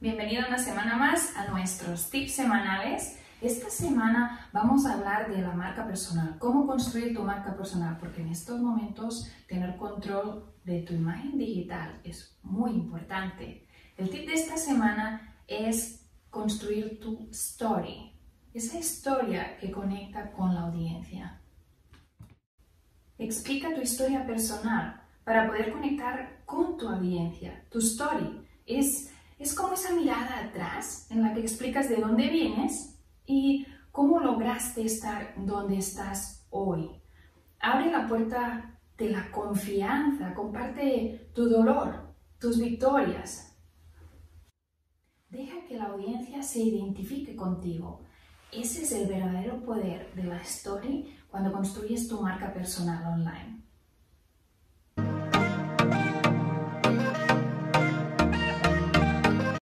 bienvenida una semana más a nuestros tips semanales. Esta semana vamos a hablar de la marca personal, cómo construir tu marca personal, porque en estos momentos tener control de tu imagen digital es muy importante. El tip de esta semana es construir tu story, esa historia que conecta con la audiencia. Explica tu historia personal para poder conectar con tu audiencia. Tu story es, es como esa mirada atrás en la que explicas de dónde vienes y cómo lograste estar donde estás hoy. Abre la puerta de la confianza, comparte tu dolor, tus victorias. Deja que la audiencia se identifique contigo. Ese es el verdadero poder de la story cuando construyes tu marca personal online.